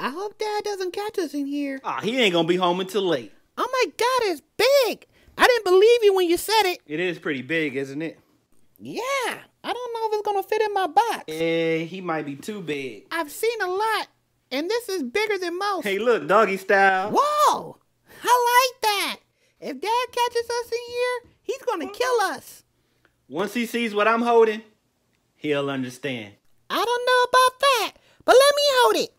I hope Dad doesn't catch us in here. Ah, he ain't gonna be home until late. Oh my God, it's big. I didn't believe you when you said it. It is pretty big, isn't it? Yeah, I don't know if it's gonna fit in my box. Eh, he might be too big. I've seen a lot, and this is bigger than most. Hey, look, doggy style. Whoa! I like that. If Dad catches us in here, he's gonna kill us. Once he sees what I'm holding, he'll understand. I don't know about that, but let me hold it.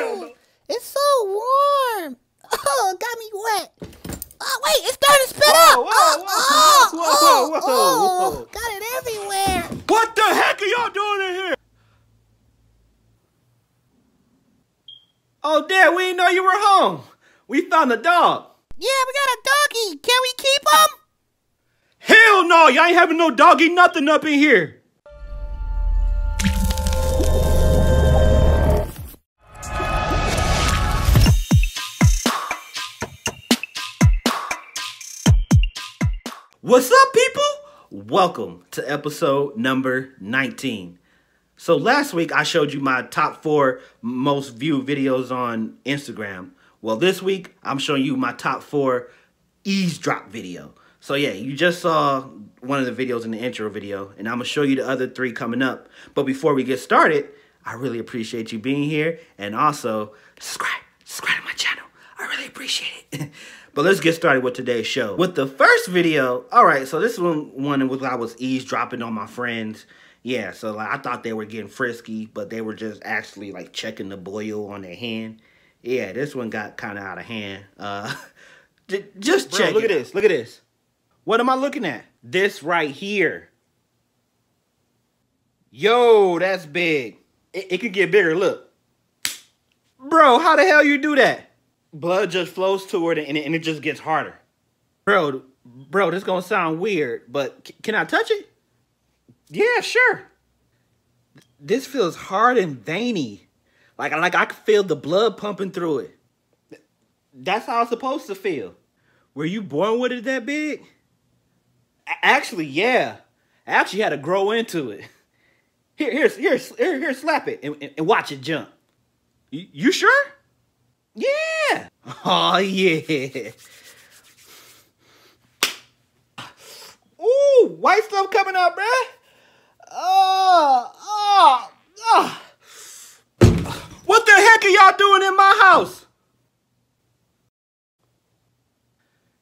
No. It's so warm. Oh, it got me wet. Oh, wait, it's starting to spit Whoa, whoa, oh, whoa, oh, whoa, oh, whoa, oh, whoa. Got it everywhere. What the heck are y'all doing in here? Oh, Dad, we didn't know you were home. We found a dog. Yeah, we got a doggy. Can we keep him? Hell no, y'all ain't having no doggy nothing up in here. What's up, people? Welcome to episode number 19. So, last week I showed you my top four most viewed videos on Instagram. Well, this week I'm showing you my top four eavesdrop video. So, yeah, you just saw one of the videos in the intro video, and I'm gonna show you the other three coming up. But before we get started, I really appreciate you being here, and also subscribe, subscribe to my channel. I really appreciate it. but let's get started with today's show. With the first video, all right, so this one one was I was eavesdropping on my friends. Yeah, so like I thought they were getting frisky, but they were just actually like checking the boil on their hand. Yeah, this one got kind of out of hand. Uh, just Bro, check. look it. at this. Look at this. What am I looking at? This right here. Yo, that's big. It, it could get bigger. Look. Bro, how the hell you do that? Blood just flows toward it and it, and it just gets harder. Bro, bro, this gonna sound weird, but can I touch it? Yeah, sure. This feels hard and veiny. Like, like I can feel the blood pumping through it. That's how it's supposed to feel. Were you born with it that big? Actually, yeah. I actually had to grow into it. Here, here, here, here, here slap it and, and, and watch it jump. You, you sure? Yeah. Oh yeah. Ooh, white stuff coming out, bruh. Oh, oh, oh. What the heck are y'all doing in my house?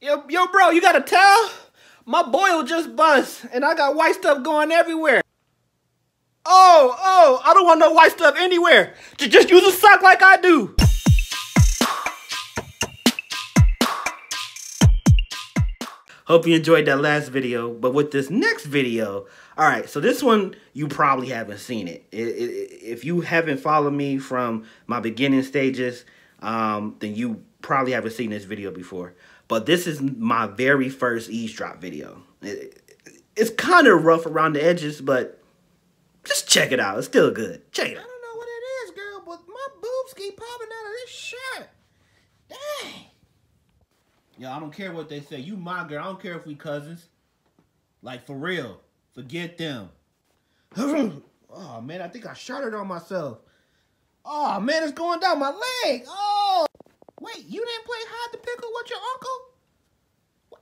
Yo, yo, bro, you got a towel? My boil just bust, and I got white stuff going everywhere. Oh, oh, I don't want no white stuff anywhere. J- Just use a sock like I do. Hope you enjoyed that last video, but with this next video, all right, so this one, you probably haven't seen it. I- I- if you haven't followed me from my beginning stages, um, then you probably haven't seen this video before. But this is my very first eavesdrop video. It- it's kind of rough around the edges, but just check it out. It's still good. Check it out. don't know what it is, girl, but my boobs keep popping out of this shirt. Dang. Yo, I don't care what they say. You my girl. I don't care if we cousins. Like for real. Forget them. oh man, I think I shot it on myself. Oh man, it's going down my leg. Oh Wait, you didn't play hide the pickle with your uncle?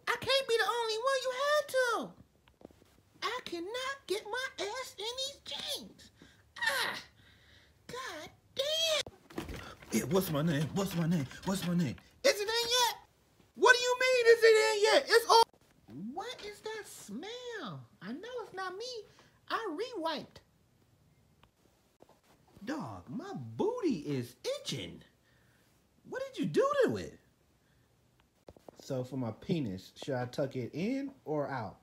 I can't be the only one you had to. I cannot get my ass in these jeans. Ah, god damn. yeah, what's my name? What's my name? What's my name? Is it in yet? What do you mean It's all What is that smell? I know it's not me. I re-wiped. Dog, my booty is itching. What did you do to it? So for my penis, should I tuck it in or out?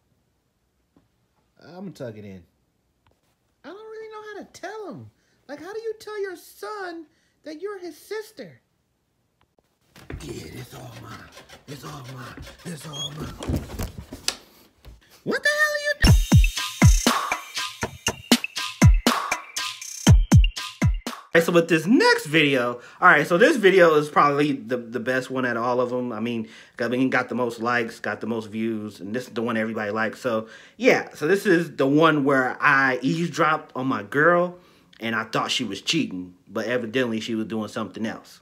I'm gonna tuck it in. I don't really know how to tell him. Like, how do you tell your son that you're his sister? Yeah, it's all mine. It's all mine. It's all mine. What the hell are you doing? Alright, so with this next video, all right, so this video is probably the, the best one out of all of them. I mean, I mean, got the most likes, got the most views, and this is the one everybody likes. So yeah, so this is the one where I eavesdropped on my girl. and I thought she was cheating, but evidently she was doing something else.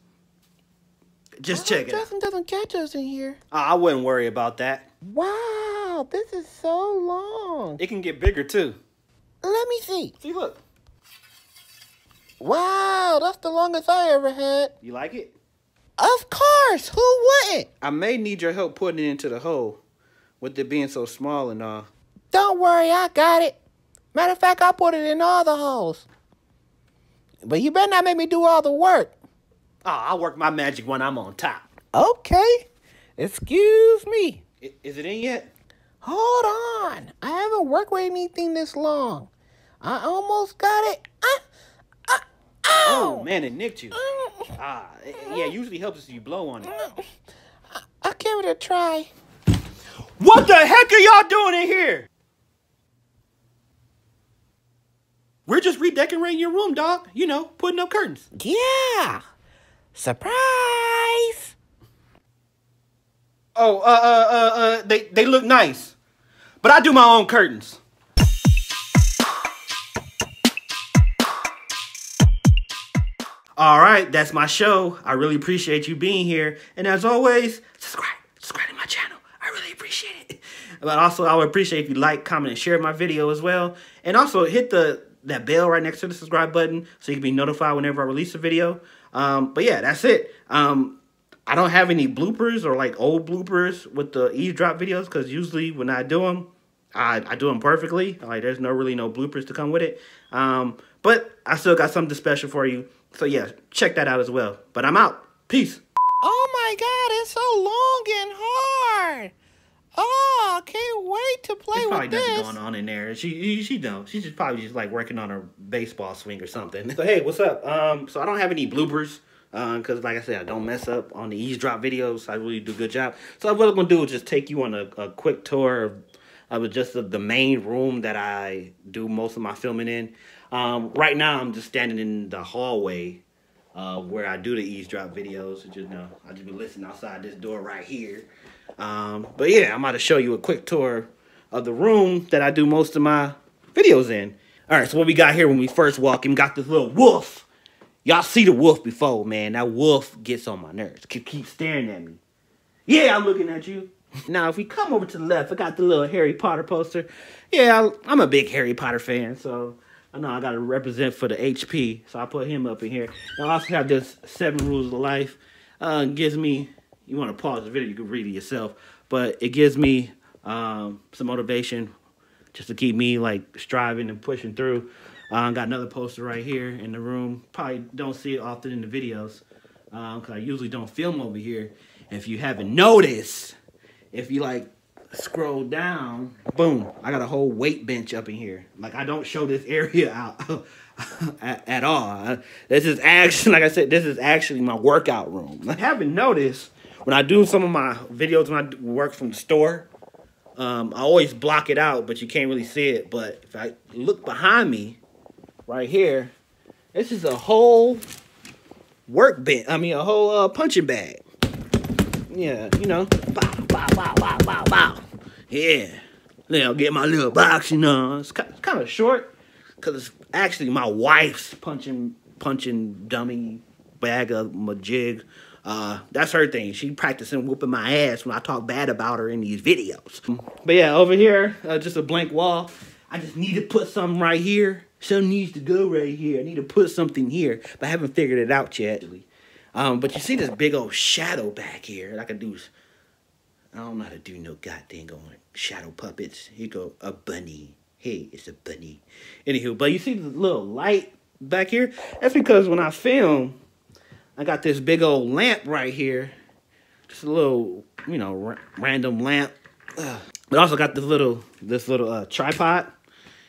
Just check it. Justin doesn't catch us in here. I I wouldn't worry about that. Wow, this is so long. It can get bigger too. Let me see. See, look. Wow, that's the longest I ever had. You like it? Of course, who wouldn't? I may need your help putting it into the hole, with it being so small and all. Don't worry, I got it. Matter of fact, I put it in all the holes. But you better not make me do all the work. Oh, I'll work my magic when I'm on top. Okay. Excuse me. I- Is it in yet? Hold on. I haven't worked with anything this long. I almost got it. Ah, ah, Oh man, it nicked you. Mm, Ah, yeah, it usually helps if you blow on it. I'll give it a try. What the heck are y'all doing in here? We're just redecorating your room, dog. You know, putting up curtains. Yeah. Surprise. Oh, uh, uh, uh, uh, they they look nice, but I do my own curtains. All right, that's my show. I really appreciate you being here, and as always, subscribe, subscribe to my channel. I really appreciate it. But also, I would appreciate if you like, comment, and share my video as well, and also hit the that bell right next to the subscribe button so you can be notified whenever I release a video. Um, but yeah, that's it. Um, I don't have any bloopers or like old bloopers with the eavesdrop videos because usually when I do them, I, I do them perfectly. Like there's no really no bloopers to come with it. Um, but I still got something special for you. So yeah, check that out as well. But I'm out. Peace. Oh my god, it's so long and hard. Oh, wait to play There's probably with nothing this. going on in there. She she, don't. She's just probably just like working on her baseball swing or something. So hey, what's up? Um, so I don't have any bloopers. Um, cause like I said, I don't mess up on the eavesdrop videos. I really do a good job. So what I'm gonna do is just take you on a, a quick tour of, of just the, the main room that I do most of my filming in. Um, right now I'm just standing in the hallway uh, where I do the eavesdrop videos. Just know, I just be listening outside this door right here. Um, but yeah, I'm about to show you a quick tour of the room that I do most of my videos in. All right, so what we got here when we first walk in, got this little wolf. Y'all see the wolf before, man. That wolf gets on my nerves. Keep, keep staring at me. Yeah, I'm looking at you. Now, if we come over to the left, I got the little Harry Potter poster. Yeah, I'm a big Harry Potter fan, so I know I got to represent for the HP, so I put him up in here. And I also have this Seven Rules of Life. Uh, gives me, you want to pause the video, you can read it yourself, but it gives me um, some motivation just to keep me like striving and pushing through. Uh, got another poster right here in the room. Probably don't see it often in the videos because I usually don't film over here. If you haven't noticed, if you like scroll down, boom, I got a whole weight bench up in here. Like I don't show this area out at, at all. This is actually, like I said, this is actually my workout room. I haven't noticed when I do some of my videos when I work from the store. Um, I always block it out, but you can't really see it. But if I look behind me, right here, this is a whole work bench. I mean, a whole uh, punching bag. Yeah, you know, bow, bow, bow, bow, bow, bow. Yeah, then I'll get my little boxing on. It's kind of short, cause it's actually my wife's punching punching dummy bag of my jig. Uh, that's her thing. She practicing whooping my ass when I talk bad about her in these videos. But yeah, over here, uh, just a blank wall. I just need to put something right here. Something needs to go right here. I need to put something here, but I haven't figured it out yet. Um, but you see this big old shadow back here. I can do. I don't know how to do no goddamn going shadow puppets. Here go a bunny. Hey, it's a bunny. Anywho, but you see the little light back here? That's because when I film, I got this big old lamp right here. Just a little, you know, ra- random lamp. Ugh. But also got this little, this little uh, tripod.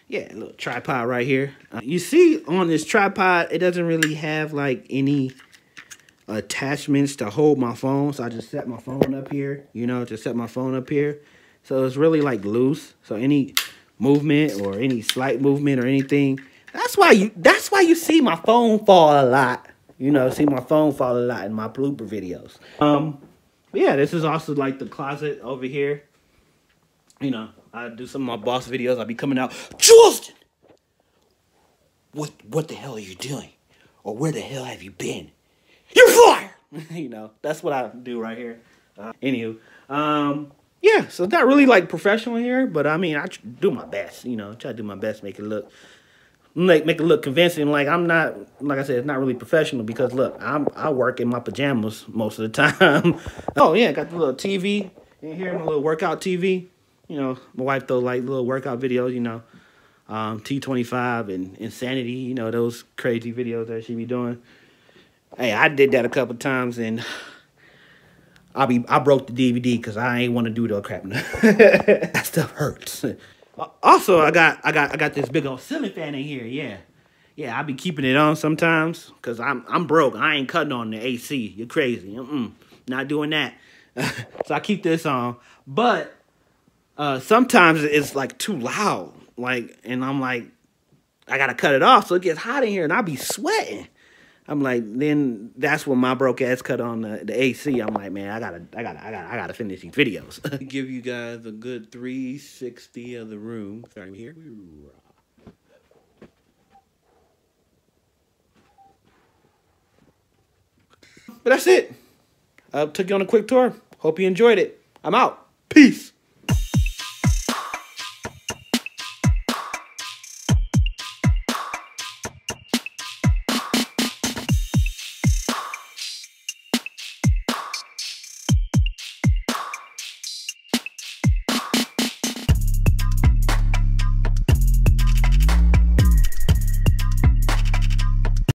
Yeah, a little tripod right here. Uh, you see on this tripod, it doesn't really have like any attachments to hold my phone. So I just set my phone up here, you know, just set my phone up here. So it's really like loose. So any movement or any slight movement or anything, that's why you that's why you see my phone fall a lot. You know, see my phone fall a lot in my blooper videos. Um yeah, this is also like the closet over here. You know, I do some of my boss videos. I'll be coming out, Justin, what what the hell are you doing? Or where the hell have you been? You're fired! you know, that's what I do right here. Uh, anywho, um, yeah, so not really like professional here, but I mean, I do my best, you know, try to do my best, make it look, make make it look convincing. Like I'm not, like I said, it's not really professional because look, I'm I work in my pajamas most of the time. oh yeah, got the little TV in here, my little workout TV. You know, my wife throw like little workout videos, you know, um, T25 and Insanity, you know, those crazy videos that she be doing. Hey, I did that a couple times and I be I broke the DVD because I ain't want to do that crap. that stuff hurts. Also, I got I got I got this big old ceiling fan in here. Yeah, yeah. I be keeping it on sometimes because I'm I'm broke. I ain't cutting on the AC. You're crazy. Mm -mm, not doing that. so I keep this on, but uh, sometimes it's like too loud. Like, and I'm like, I gotta cut it off so it gets hot in here, and I be sweating. I'm like, then that's when my broke ass cut on the, the AC. I'm like, man, I gotta, I gotta, I gotta, I gotta finish these videos. Give you guys a good 360 of the room. Starting here. But that's it. I took you on a quick tour. Hope you enjoyed it. I'm out. Peace.